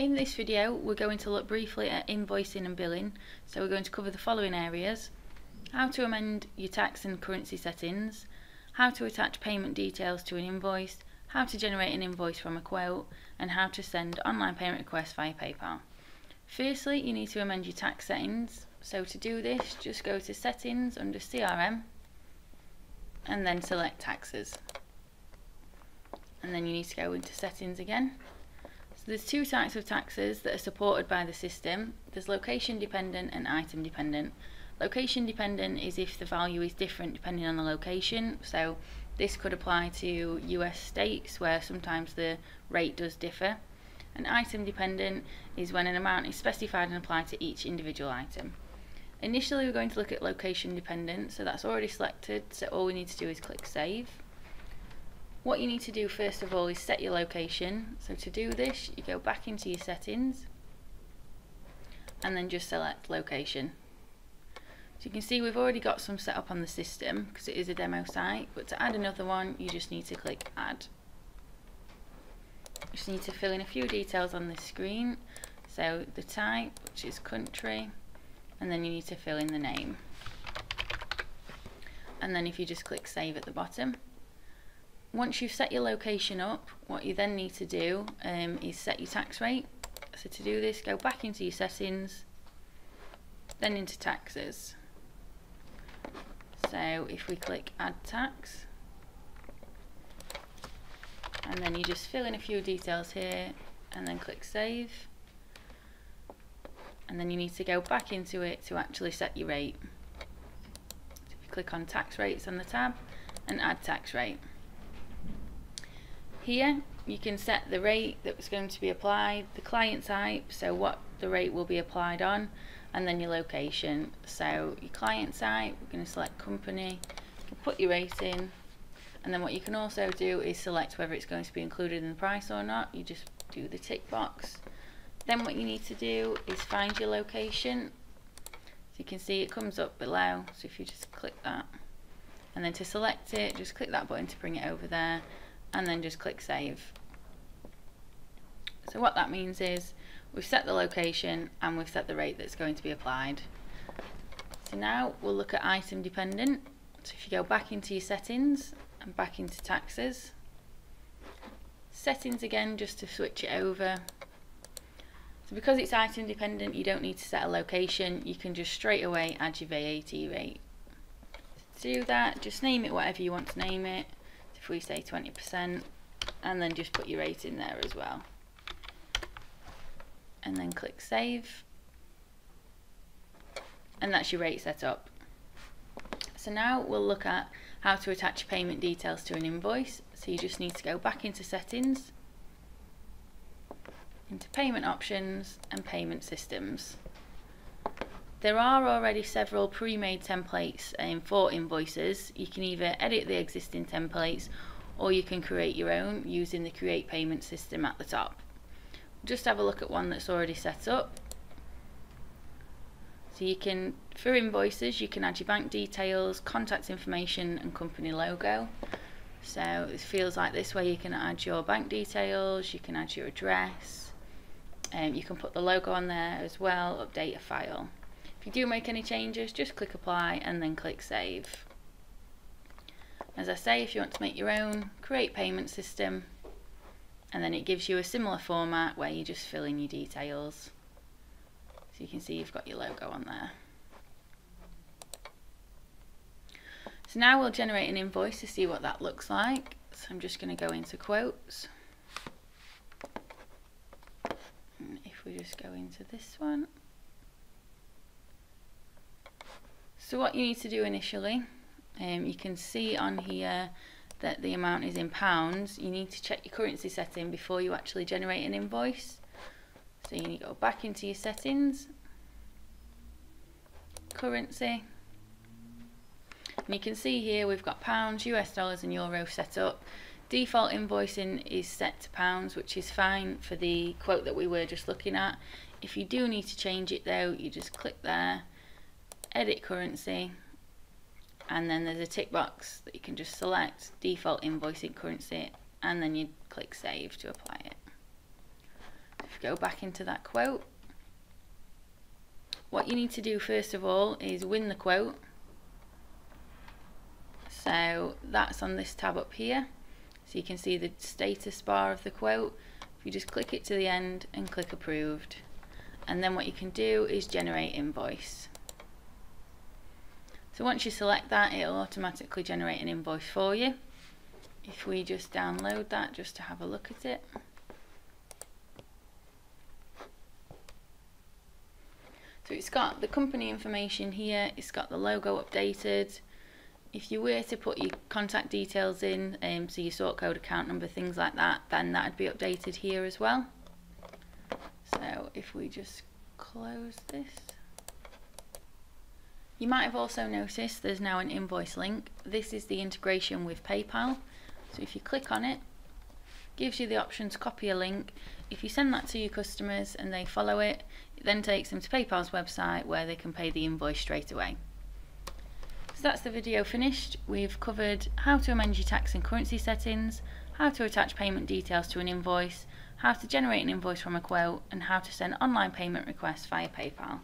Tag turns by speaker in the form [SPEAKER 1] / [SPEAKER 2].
[SPEAKER 1] In this video we're going to look briefly at invoicing and billing, so we're going to cover the following areas. How to amend your tax and currency settings, how to attach payment details to an invoice, how to generate an invoice from a quote, and how to send online payment requests via PayPal. Firstly, you need to amend your tax settings, so to do this just go to settings under CRM and then select taxes. And then you need to go into settings again so there's two types of taxes that are supported by the system. There's location dependent and item dependent. Location dependent is if the value is different depending on the location. So this could apply to US states where sometimes the rate does differ. And item dependent is when an amount is specified and applied to each individual item. Initially we're going to look at location dependent, so that's already selected, so all we need to do is click save. What you need to do first of all is set your location. So to do this, you go back into your settings and then just select location. So you can see we've already got some set up on the system because it is a demo site, but to add another one, you just need to click add. You just need to fill in a few details on this screen. So the type, which is country, and then you need to fill in the name. And then if you just click save at the bottom, once you've set your location up, what you then need to do um, is set your tax rate. So to do this, go back into your settings, then into taxes. So if we click add tax, and then you just fill in a few details here, and then click save. And then you need to go back into it to actually set your rate. So if you click on tax rates on the tab, and add tax rate. Here you can set the rate that's going to be applied, the client type, so what the rate will be applied on, and then your location. So your client type, we're going to select company, put your rate in, and then what you can also do is select whether it's going to be included in the price or not. You just do the tick box. Then what you need to do is find your location. So you can see it comes up below, so if you just click that, and then to select it, just click that button to bring it over there and then just click save. So what that means is we've set the location and we've set the rate that's going to be applied. So now we'll look at item dependent. So if you go back into your settings and back into taxes, settings again just to switch it over. So because it's item dependent you don't need to set a location, you can just straight away add your VAT rate. To do that, just name it whatever you want to name it if we say 20% and then just put your rate in there as well. And then click save. And that's your rate set up. So now we'll look at how to attach payment details to an invoice. So you just need to go back into settings into payment options and payment systems there are already several pre-made templates um, for invoices. You can either edit the existing templates or you can create your own using the create payment system at the top. Just have a look at one that's already set up. So you can, for invoices, you can add your bank details, contact information and company logo. So it feels like this way you can add your bank details, you can add your address, um, you can put the logo on there as well, update a file. If you do make any changes, just click apply and then click save. As I say, if you want to make your own, create payment system, and then it gives you a similar format where you just fill in your details. So you can see you've got your logo on there. So now we'll generate an invoice to see what that looks like. So I'm just going to go into quotes. And if we just go into this one. So what you need to do initially, um, you can see on here that the amount is in pounds. You need to check your currency setting before you actually generate an invoice. So you need to go back into your settings, currency, and you can see here we've got pounds, US dollars and euro set up. Default invoicing is set to pounds, which is fine for the quote that we were just looking at. If you do need to change it though, you just click there edit currency and then there's a tick box that you can just select default invoicing currency and then you click save to apply it. If you go back into that quote, what you need to do first of all is win the quote. So that's on this tab up here. So you can see the status bar of the quote. If you just click it to the end and click approved. And then what you can do is generate invoice. So once you select that, it'll automatically generate an invoice for you. If we just download that just to have a look at it. So it's got the company information here, it's got the logo updated. If you were to put your contact details in, um, so your sort code, account number, things like that, then that'd be updated here as well. So if we just close this. You might have also noticed there's now an invoice link. This is the integration with PayPal. So if you click on it, gives you the option to copy a link. If you send that to your customers and they follow it, it then takes them to PayPal's website where they can pay the invoice straight away. So that's the video finished. We've covered how to amend your tax and currency settings, how to attach payment details to an invoice, how to generate an invoice from a quote, and how to send online payment requests via PayPal.